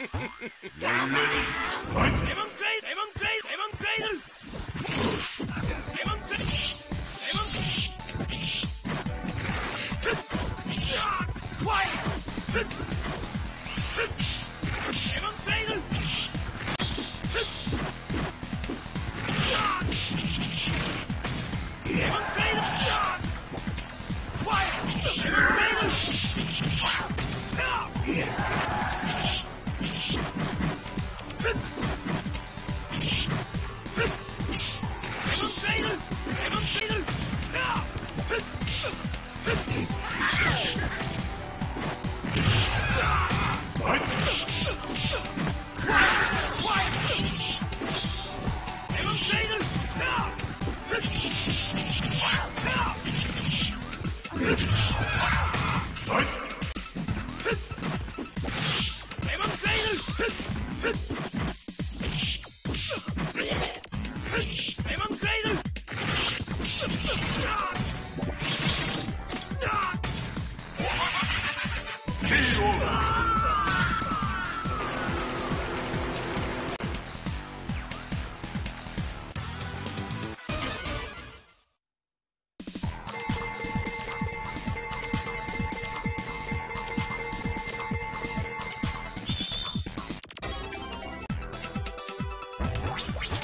Demonstrate! Demonstrate! Demonstrate! Demonstrate! Fight!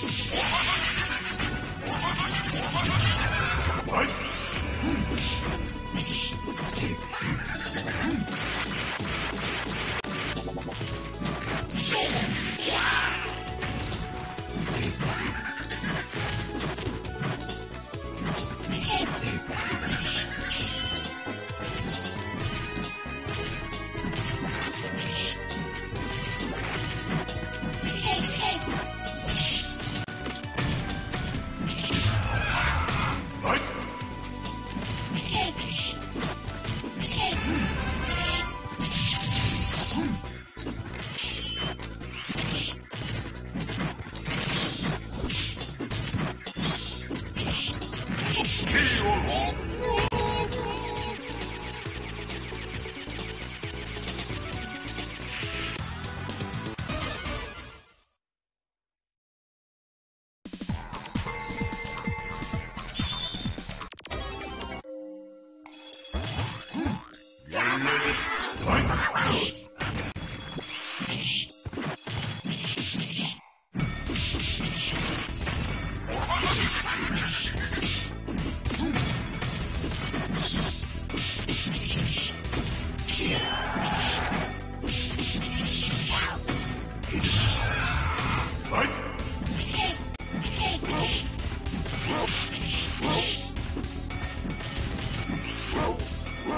Yeah!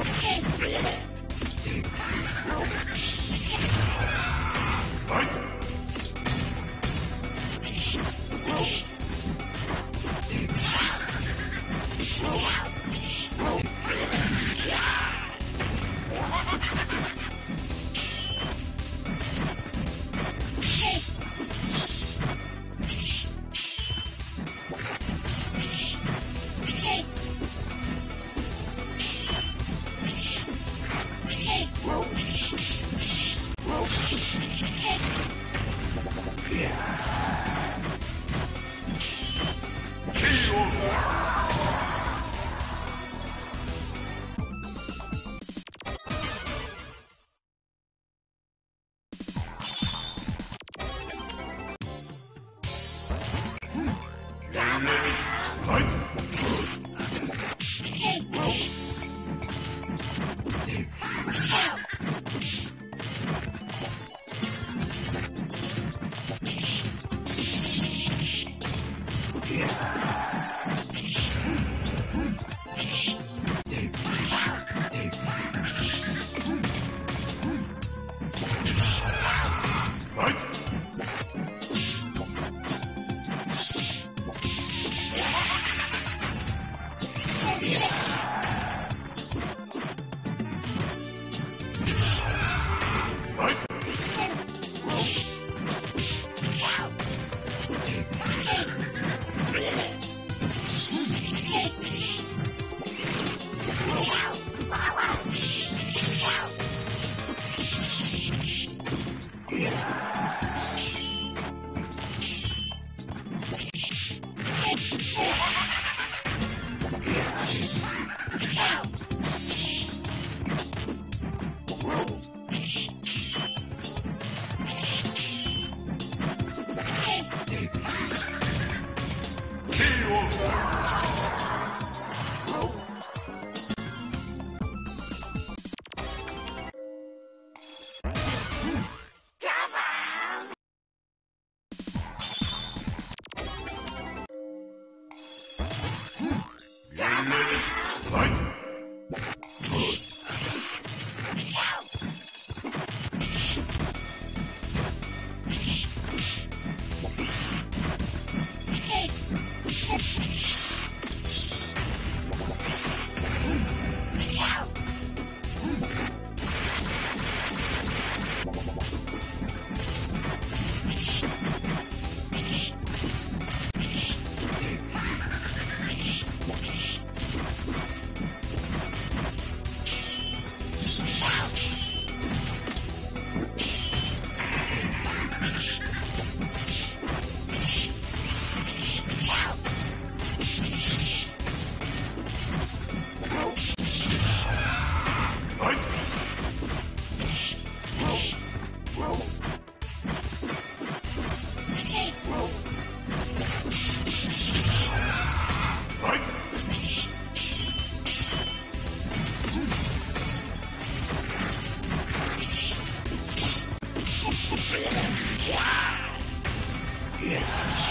Hey! like Yes.